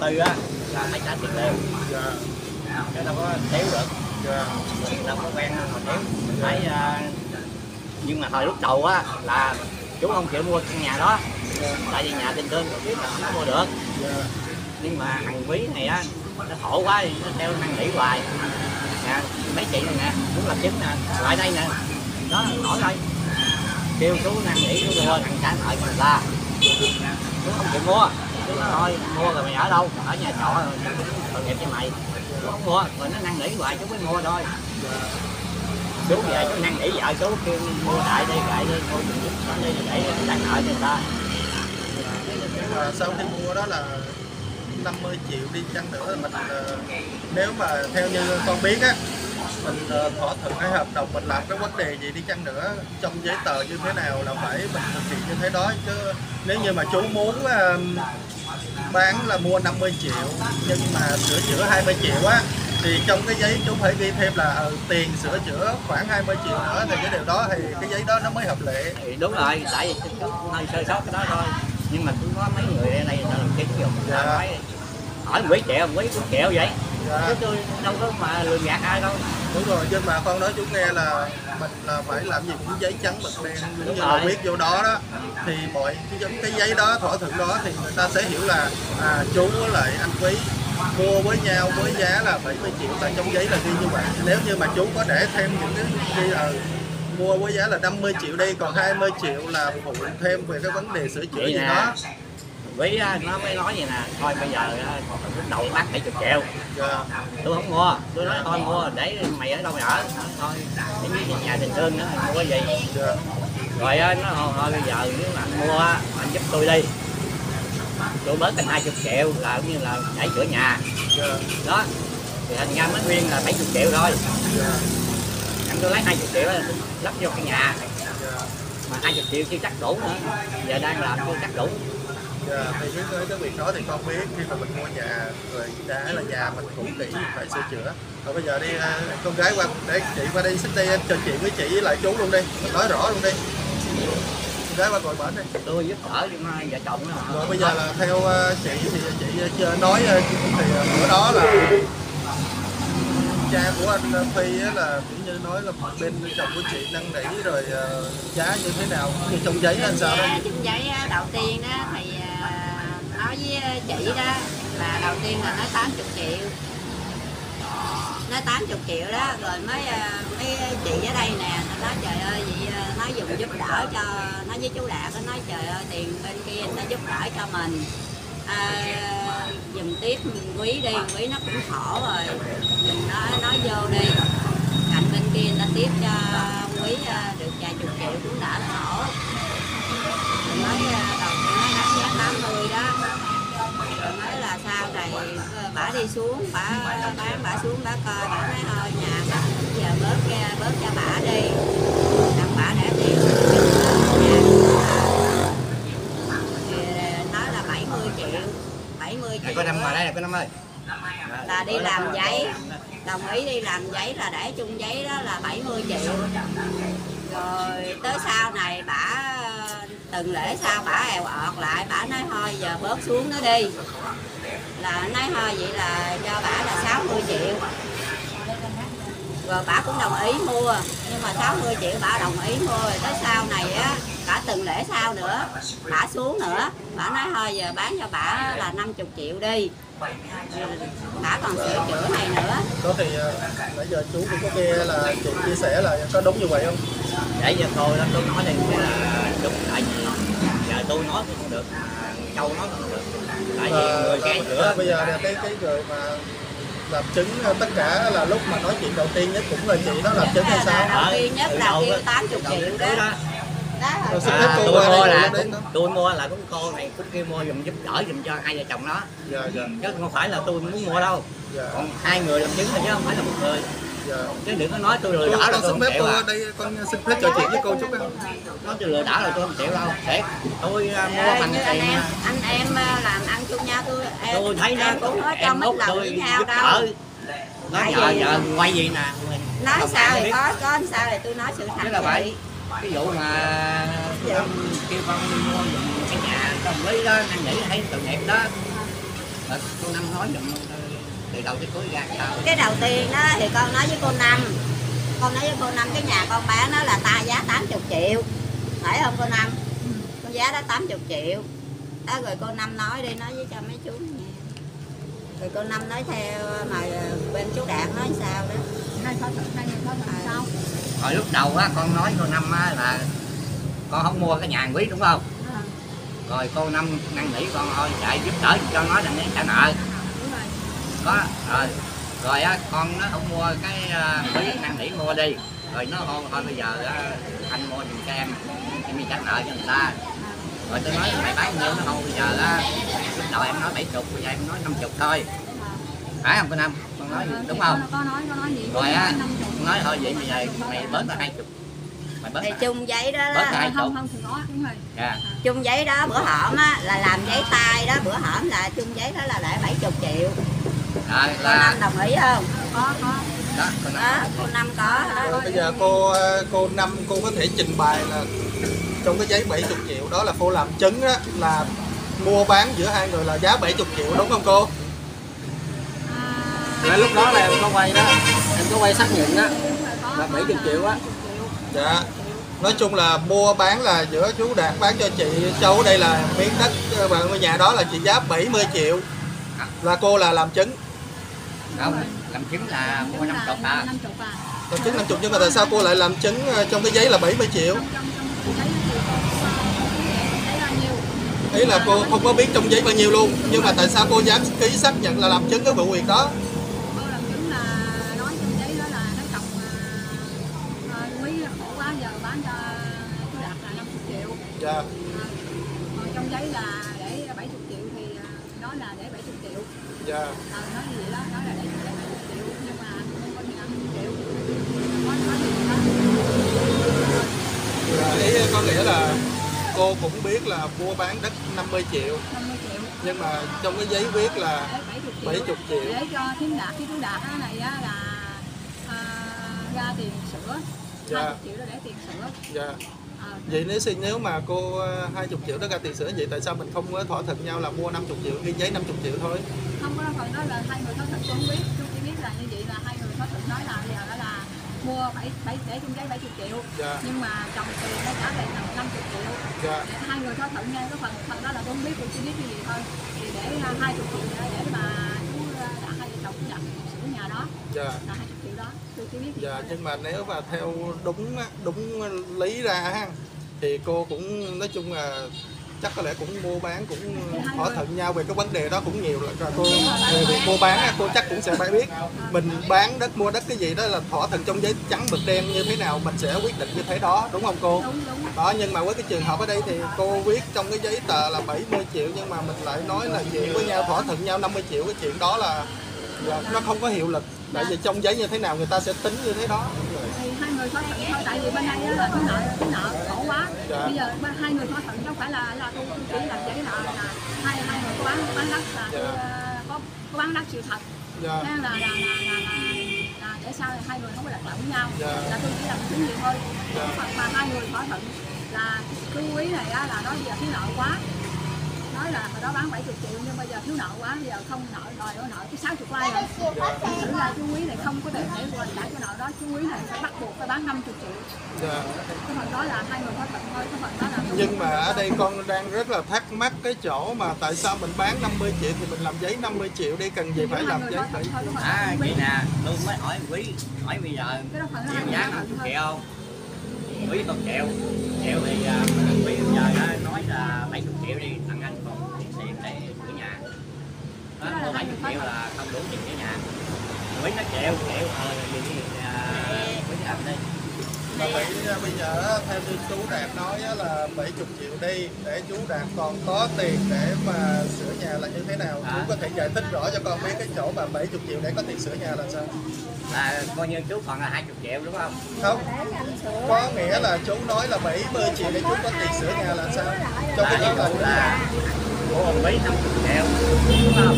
tư á là phải trả tiền đều dạ. Chứ đâu có thiếu được. Dạ. Mình đâu có quen mà thiếu mình phải à, nhưng mà hồi lúc đầu á là chú không chịu mua căn nhà đó. Tại vì nhà tình thương cũng biết là nó mua được. Dạ. Nhưng mà hàng quý này á nó khổ quá thì nó theo năn nỉ hoài. Nè mấy chị này nè muốn làm chứng nè lại đây nè. Đó hỏi đây kêu chú năn nỉ chú mua thằng trả nợ cho người ta. Chú không chịu mua thôi, mua rồi mày ở đâu? Ở nhà trọ rồi. Tội nghiệp cho mày. Không mua, rồi nó năn nỉ hoài chú mới mua thôi. Chú về chú năn nỉ vợ chú kêu mua đại đi lại đi, mua giùm giúp đi để trả nợ cho người ta. Mà sau khi mua đó là 50 triệu đi chăng nữa mình ờ, nếu mà theo như con biết á, mình ờ, thỏa thuận hay hợp đồng mình làm cái vấn đề gì đi chăng nữa, trong giấy tờ như thế nào là phải mình thực hiện như thế đó. Chứ nếu như mà chú muốn bán là mua 50 triệu nhưng mà sửa chữa 20 triệu á thì trong cái giấy chú phải ghi thêm là ờ, tiền sửa chữa khoảng 20 triệu nữa thì cái điều đó thì cái giấy đó nó mới hợp lệ. Thì đúng rồi tại vì chú hơi sơ sót cái đó thôi. Nhưng mà cũng có mấy người ở đây ta làm người ta Dạ. nói hỏi quý triệu quý quý triệu vậy Dạ. chứ tôi đâu có mà lường gạt ai đâu. Đúng rồi nhưng mà con nói chú nghe là mình là phải làm gì cũng giấy trắng mực đen giống như là viết vô đó đó. Thì mọi cái giấy đó thỏa thuận đó thì người ta sẽ hiểu là à, chú với lại anh quý mua với nhau với giá là 70 triệu tại trong giấy là ghi như vậy. Nếu như mà chú có để thêm những cái ghi ờ, mua với giá là 50 triệu đi còn 20 triệu là phụ thêm về cái vấn đề sửa chữa gì đó quý á, nó mới nói vậy nè thôi bây giờ á, lúc đầu bác 70 triệu. Tôi không mua tôi nói thôi mua để mày ở đâu mày ở. Thôi để như nhà tình thương nữa mua cái gì? Rồi á, nó thôi, thôi bây giờ nếu mà anh mua á, anh giúp tôi đi. Tôi bớt thành 20 triệu là cũng như là chạy chữa nhà. Đó thì thành ra mới nguyên là 70 triệu thôi. Anh tôi lấy 20 triệu là lắp vô cái nhà. Dạ. mà 20 triệu chưa chắc đủ nữa. Giờ đang làm chưa chắc đủ. Dạ, thì cái, cái, cái việc đó thì con biết khi mà mình mua nhà rồi đã là nhà mình cũ kỹ phải sửa chữa. Rồi bây giờ đi à, con gái qua để chị qua đây xích đây em trò chuyện với chị với lại chú luôn đi mình nói rõ luôn đi. Con gái qua ngồi bển đi. Tôi giúp đỡ nhưng mà vợ chồng nó rồi bây giờ là theo à, chị thì chị à, nói thì bữa đó là cha của anh Phi á là kiểu như nói là bên chồng của chị năn nỉ rồi giá như thế nào. Như trong giấy anh sao đó? Dạ, trong giấy á, đầu tiên đó thì nói với ờ, chị đó là đầu tiên là nói 80 triệu. Nói 80 triệu đó rồi mới ờ, mấy chị ở đây nè nói trời ơi vậy ờ, nói dùng giúp đỡ cho nói với chú đạt nó nói trời ơi tiền bên kia nó giúp đỡ cho mình. À, dùm tiếp quý đi quý nó cũng khổ rồi. Dùm nó nói vô đi. Cạnh bên kia nó tiếp cho quý được vài chục triệu cũng đã khổ. Rồi nói bả đi xuống bả bán bả xuống bả coi bả nói thôi nhà sắp giờ bớt ra bớt cho bả đi. Đặng bả để tiền nhà thì nói là 70 triệu 70 triệu có năm mà đây có năm ơi là đi làm giấy đồng ý đi làm giấy là để chung giấy đó là 70 triệu. Rồi tới sau này bả từng lễ sau bả èo ọt lại bả nói thôi giờ bớt xuống nó đi là nói thôi vậy là cho bả là 60 triệu. Rồi bả cũng đồng ý mua nhưng mà 60 triệu bả đồng ý mua rồi tới sau này á cả từng lễ sau nữa bả xuống nữa. Bả nói thôi giờ bán cho bả là 50 triệu đi. Bả còn sửa chữa này nữa. Đó thì à, nãy giờ chú cũng có nghe là chị chia sẻ là có đúng như vậy không? Để cho tôi đó tôi nói cái là đúng tại vì giờ tôi nói cũng không được câu được tại vì Và người nghe chữa bây giờ là cái cái người mà làm chứng ờ, tất cả là lúc mà nói chuyện đầu tiên nhất cũng là chị đó làm chứng hay sao? Đầu tiên nhất là kêu 80 triệu đó. Đó Rồi à, tôi mua là cũng, tôi mua là cũng cô này cũng kêu mua giùm giúp đỡ giùm cho hai vợ chồng nó. Dạ dạ. Chứ không phải là tôi muốn mua đâu. Dạ. Còn hai người làm chứng thôi chứ không phải là một người dạ chứ đừng có nói tôi lừa đảo là tôi xin không phép chịu à. đây con xin phép trò chuyện với cô chút không nói tôi lừa đảo là tôi không chịu đâu. Thiệt. Tôi à, mua bằng anh tiền em à, anh em à, làm ăn chung nhau tôi em, tôi thấy nó em cũng có cho em mít tôi với nhau đâu. nói vì- giờ quay gì nè nói sao thì có có sao thì tôi nói sự thật là vậy. ví dụ mà con kêu con đi mua cái nhà đồng lý đó năn nỉ thấy tội nghiệp đó. Cô năm nói giùm từ đầu tới cuối ra sao? Cái đầu tiên đó thì con nói với cô năm. Con nói với cô năm cái nhà con bán đó là ta giá 80 triệu. Phải không cô năm? Con giá đó 80 triệu. Đó rồi cô năm nói đi nói với cho mấy chú nghe. Rồi cô năm nói theo mà bên chú đạt nói sao đó? Hai sao? Hồi lúc đầu á con nói cô năm á là con không mua cái nhà quý đúng không? À, rồi cô năm năn nỉ con thôi chạy giúp đỡ cho nó đừng trả nợ rồi có rồi. Rồi á con nó không mua cái uh, quý năn nỉ mua đi. Rồi nó thôi, thôi bây giờ á, anh mua giùm cho em. Em đi trả nợ cho người ta. Rồi tôi nói mày bán nhiêu nó không bây giờ á lúc đầu em nói bảy chục bây giờ em nói năm chục thôi. Phải không cô năm con nói đúng không? Con, nói con nói gì? Rồi á chục. con nói thôi vậy bây giờ mày bớt là hai chục. Mày bớt thì là chung giấy đó, Bớt đó lại. hai chục. không thì có đúng rồi. Dạ. Chung giấy đó bữa hổm á là làm giấy tay đó bữa hổm là chung giấy đó là để 70 triệu rồi cô năm là đồng ý không có có đó cô đó năm cô năm có đó Rồi bây giờ cô ờ, cô năm cô có thể trình bày là trong cái giấy 70 triệu đó là cô làm chứng đó là mua bán giữa hai người là giá 70 triệu đúng không cô? à, Là lúc đó là em có quay đó em có quay xác nhận đó là có 70 triệu á. 70 triệu. Dạ. Nói chung là mua bán là giữa chú Đạt bán cho chị Châu đây là miếng đất ờ, và ngôi nhà đó là trị giá 70 triệu. Là cô là làm chứng. không làm chứng là mua năm chục à năm chục Làm chứng 50 nhưng mà tại sao cô lại làm chứng ờ, trong cái giấy là 70 triệu? Ý là cô không có biết trong giấy bao nhiêu luôn. Nhưng mà tại sao cô dám ký xác nhận là làm chứng cái vụ việc đó? Dạ. nói gì đó nói là để để 70 triệu nhưng mà không có nhận 50 triệu có có gì đó ý có nghĩa là cô cũng biết là mua bán đất 50 triệu 50 triệu nhưng mà trong cái giấy viết là để 70 triệu 70 triệu. để cho thím đạt với chú đạt này là à, ra tiền sữa Dạ. 20 triệu để tiền sữa Dạ. Vậy nếu nếu mà cô ờ, 20 triệu đó ra tiền sữa vậy tại sao mình không có thỏa thuận nhau là mua 50 triệu ghi giấy 50 triệu thôi? không có phần đó là hai người thỏa thuận tôi không biết tôi chỉ biết là như vậy là hai người thỏa thuận nói là bây giờ đó là mua bảy bảy để trong giấy 70 triệu Dạ. nhưng mà chồng tiền nó trả về tầm 50 triệu Dạ. hai người thỏa thuận nhau cái phần phần đó là tôi không biết tôi chỉ biết cái gì thôi thì để à, hai chục triệu để mà chú à, đã hai vợ chồng chú đặt sửa nhà đó Dạ. là hai chục triệu đó tôi chỉ biết gì Dạ nhưng mà nếu mà theo đúng đúng lý ra ha thì cô cũng nói chung là chắc có lẽ cũng mua bán cũng thỏa thuận nhau về cái vấn đề đó cũng nhiều là cô về việc mua bán cô chắc cũng sẽ phải biết mình bán đất mua đất cái gì đó là thỏa thuận trong giấy trắng mực đen như thế nào mình sẽ quyết định như thế đó đúng không cô? Đúng đúng. Đó nhưng mà với cái trường hợp ở đây thì cô viết trong cái giấy tờ là 70 triệu nhưng mà mình lại nói là chuyện với nhau thỏa thuận nhau 50 triệu cái chuyện đó là, là nó không có hiệu lực tại vì trong giấy như thế nào người ta sẽ tính như thế đó. Thì hai người thỏa thuận thôi tại vì bên đây là cái nợ cái nợ khổ quá. Dạ. bây giờ hai người thỏa thuận không phải là là tôi chỉ làm giấy nợ là hai hai người có bán bán đất là Dạ. ờ, có có bán đất sự thật. Dạ. Thế là, là, là, là, là, là để sao là hai người không có đặt lộn với nhau. Dạ. là tôi chỉ làm chứng gì thôi. Dạ. Cái phần mà hai người thỏa thuận là cái quý này á, là nói giờ thiếu nợ quá nói là hồi đó bán 70 triệu nhưng bây giờ thiếu nợ quá bây giờ không nợ đòi nó nợ cái 60 lai rồi. Thành thử ra chú quý này không có tiền để hoàn trả cái nợ đó chú quý này phải bắt buộc phải bán 50 triệu. Dạ. Cái phần đó là hai người thuận thôi cái phần đó là nhưng mà ở đây con đang rất là thắc mắc cái chỗ mà tại sao mình bán 50 triệu thì mình làm giấy 50 triệu đi cần gì phải làm giấy đó à vậy nè tôi mới hỏi quý hỏi bây giờ cái đó phần đó hai chịu giá thỏa năm thuận chục thôi. triệu không? Quý con triệu triệu thì à, quý bây giờ nói là bảy chục triệu đi thằng anh còn tiền tiền để sửa nhà đó, mua bảy chục triệu là không đủ tiền sửa nhà. Quý nó triệu triệu ờ gì đi à, quý làm đi. Mà à, bây giờ theo như chú Đạt nói là 70 triệu đi để chú Đạt còn có tiền để mà sửa nhà là như thế nào? Chú À. có thể giải thích rõ cho con biết cái chỗ mà 70 triệu để có tiền sửa nhà là sao? Là coi như chú còn là hai chục triệu đúng không? Không. Có nghĩa là chú nói là 70 triệu để chú có tiền sửa nhà là sao? Trong là cái đó là là mua một quý năm chục triệu. Đúng không?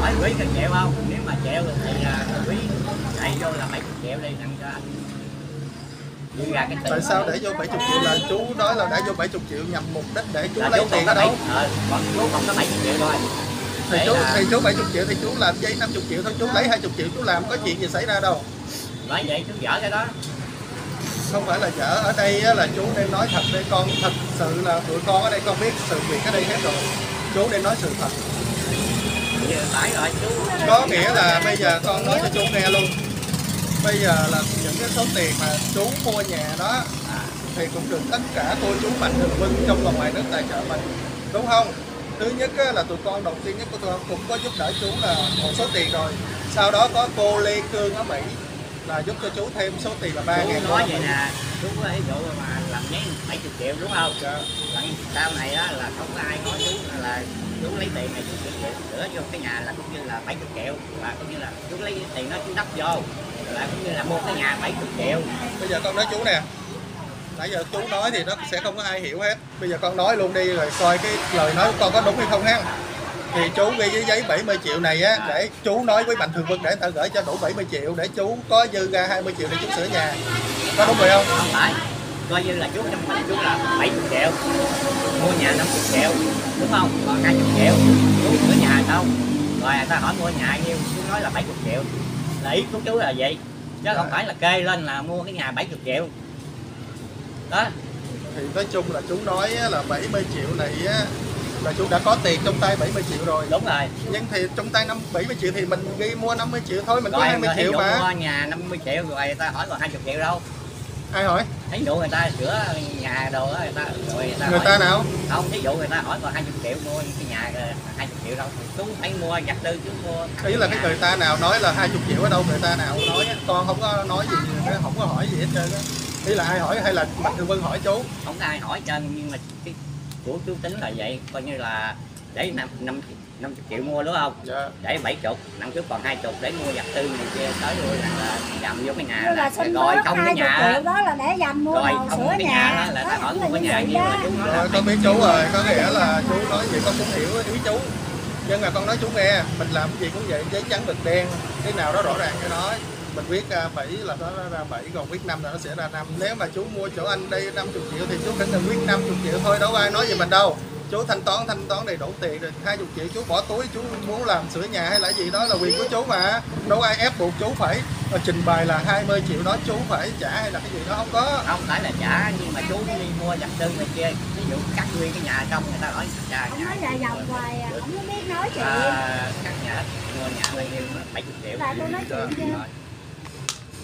Hỏi quý cái triệu không? Nếu mà triệu thì à, quý đẩy vô là bảy chục triệu đi tặng cho anh. Tại sao để vô 70 triệu? Là chú nói là đã vô 70 triệu nhằm mục đích để chú là lấy chú tiền ở đâu. ờ, còn chú còn có bảy chục triệu thôi. Thì Để chú là- thì chú 70 triệu thì chú làm giấy 50 triệu thôi. Chú lấy 20 triệu chú làm có chuyện gì xảy ra đâu. Nói vậy chú dở cái đó không phải là dở. Ở đây á, là chú nên nói thật đây con. Thật sự là tụi con ở đây con biết sự việc ở đây hết rồi. Chú nên nói sự thật. Giờ phải rồi chú. Có nghĩa là bây giờ con nói cho chú nghe luôn. Bây giờ là những cái số tiền mà chú mua nhà đó thì cũng được tất cả cô chú mạnh thường quân trong và ngoài nước tài trợ mình. Đúng không? Thứ nhất á, là tụi con đầu tiên nhất của tụi con cũng có giúp đỡ chú là một số tiền rồi. Sau đó có cô Lê Cương ở Mỹ là giúp cho chú thêm số tiền là ba ngàn nói vậy nè chú ví dụ mà làm giấy 70 triệu đúng không? Dạ. Lần sau này á là không có ai nói chú là chú lấy tiền này chú sửa sửa vô cái nhà là cũng như là 70 triệu. Và cũng như là chú lấy tiền đó chú đắp vô là cũng như là mua cái nhà 70 triệu. Bây giờ con nói chú nè. Nãy giờ chú nói thì nó sẽ không có ai hiểu hết. Bây giờ con nói luôn đi rồi coi cái lời nói của con có đúng hay không ha thì chú ghi cái giấy 70 triệu này á để chú nói với mạnh thường quân để người ta gửi cho đủ 70 triệu để chú có dư ra 20 triệu để chú sửa nhà. Có đúng rồi không? Không phải. Coi như là chú trong mình chú là 70 triệu mua nhà 50 triệu đúng không? Còn 20 triệu chú sửa nhà đâu rồi người ta hỏi mua nhà nhiêu chú nói là 70 triệu. Là ý của chú là vậy chứ không phải là kê lên là mua cái nhà 70 triệu. Đó. Thì nói chung là chú nói là 70 triệu này á là chú đã có tiền trong tay 70 triệu rồi. Đúng rồi. Nhưng thì trong tay năm 70 triệu thì mình ghi mua 50 triệu thôi mình có rồi 20 thí triệu dụ mà. mua nhà 50 triệu rồi người ta hỏi còn 20 triệu đâu. Ai hỏi? Thí dụ người ta sửa nhà đồ đó người ta rồi người ta người hỏi, ta nào? Không thí dụ người ta hỏi còn 20 triệu mua cái nhà ờ, 20 triệu đâu. Chú phải mua vật tư chú mua. Ý là cái người ta nào nói là 20 triệu ở đâu người ta nào nói con không có nói gì không có hỏi gì hết trơn á. Ý là ai hỏi hay là mạnh thường quân hỏi chú? Không có ai hỏi trơn nhưng mà cái của chú tính là vậy coi như là để năm năm năm triệu mua đúng không? Dạ. Để bảy chục năm trước còn hai chục để mua vật tư này kia tới rồi là, là dầm vô cái nhà Như là là xin rồi không cái 20 nhà. triệu đó là để dành mua rồi không sửa cái nhà. nhà đó là ta hỏi như nhà vậy nhiêu đó. là chú nói rồi con biết chú rồi có nghĩa là chú nói vậy con cũng hiểu ý chú. Nhưng mà con nói chú nghe mình làm cái gì cũng vậy giấy trắng mực đen cái nào đó rõ ràng cái đó mình viết ra 7 là nó ra 7 còn viết 5 là nó sẽ ra 5 nếu mà chú mua chỗ anh đây 50 triệu thì chú phải cần viết 50 triệu thôi đâu có ai nói gì mình đâu. Chú thanh toán thanh toán đầy đủ tiền rồi 20 triệu chú bỏ túi chú muốn làm sửa nhà hay là gì đó là quyền của chú mà. Đâu ai ép buộc chú phải ờ, trình bày là 20 triệu đó chú phải trả hay là cái gì đó không có. Không phải là trả nhưng mà chú đi mua vật tư này kia ví dụ cắt nguyên cái nhà xong người ta Ông nhà nói dài dòng hoài à, không có biết nói chuyện. À, cắt nhà mua nhà nó 70 triệu. Tại tôi nói chuyện chứ.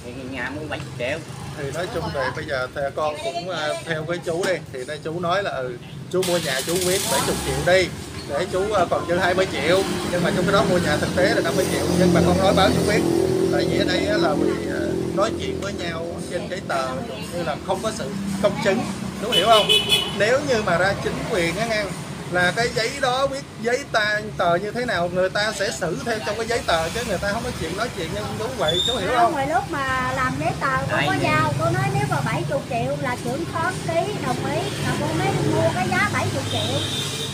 Thì nhà mua 70 triệu thì nói chung rồi bây giờ theo con cũng à, theo với chú đi. Thì đây chú nói là ừ, chú mua nhà chú viết 70 triệu đi. Để chú à, còn dư 20 triệu. Nhưng mà trong cái đó mua nhà thực tế là 50 triệu. Nhưng mà con nói báo chú biết tại vì ở đây là vì à, nói chuyện với nhau trên giấy tờ như là không có sự công chứng. Đúng hiểu không? Nếu như mà ra chính quyền á ngang là cái giấy đó viết giấy ta tờ như thế nào người ta sẽ xử theo trong cái giấy tờ chứ người ta không có chuyện nói chuyện như đúng vậy chú hiểu không không? rồi lúc mà làm giấy tờ Ai có giao tôi nói nếu mà 70 triệu là trưởng khóm ký đồng ý. Là tôi mới mua cái giá 70 triệu.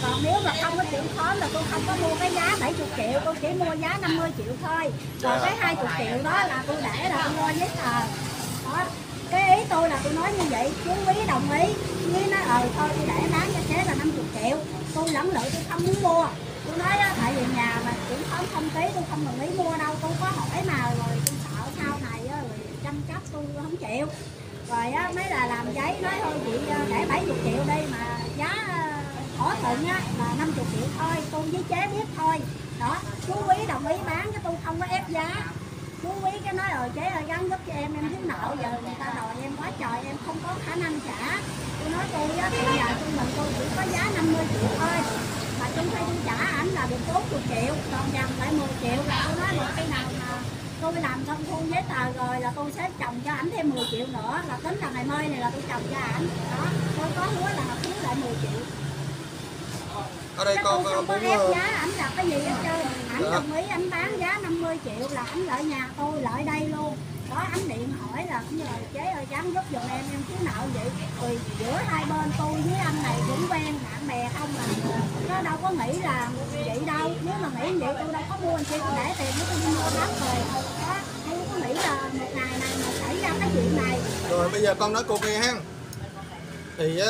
Còn nếu mà không có trưởng khóm là tôi không có mua cái giá 70 triệu tôi chỉ mua giá 50 triệu thôi. Còn cái 20 triệu đó là tôi để là tôi mua giấy tờ. Đó. Cái ý tôi là tôi nói như vậy chú quý đồng ý. Với nói ờ thôi tôi để bán cho chế là 50 triệu tôi lẫn lự tôi không muốn mua. Tôi nói đó, tại vì nhà mà cũng không không khí tôi không đồng ý mua đâu. Tôi có hỏi mà rồi tôi sợ sau này rồi chăm cấp tôi không chịu. Rồi á mới là làm giấy nói thôi chị ờ, để 70 triệu đi mà giá ờ, thỏa thuận á là 50 triệu thôi. Tôi với chế biết thôi. Đó chú quý đồng ý bán chứ tôi không có ép giá chú quý cái nói rồi chế ơi gắn giúp cho em em thiếu nợ giờ người ta đòi em quá trời em không có khả năng trả. Tôi nói tôi á thì giờ tôi mình tôi chỉ có giá 50 triệu thôi mà trong khi tôi trả ảnh là được 40 triệu còn dành lại 10 triệu là tôi nói được cái nào mà tôi làm xong thu giấy tờ rồi là tôi sẽ trồng cho ảnh thêm 10 triệu nữa là tính là ngày mai này là tôi trồng cho ảnh. Đó tôi có hứa là thiếu lại 10 triệu. Ở đây Chứ con tôi ờ, không có ép ờ, giá ảnh là cái gì hết trơn ảnh Dạ đồng ý anh bán giá 50 triệu là anh lợi nhà tôi lợi đây luôn. Đó, anh điện hỏi là cũng nhờ chế ơi, dám giúp giùm em em thiếu nợ vậy. Rồi giữa hai bên tôi với anh này cũng quen, bạn bè không mà nó đâu có nghĩ là vậy đâu. Nếu mà nghĩ vậy tôi đâu có mua anh chị, tôi để tiền của tôi mua đất rồi đó tôi không có nghĩ là một ngày này mà xảy ra cái chuyện này. Rồi, bây giờ con nói cô nghe ha. Thì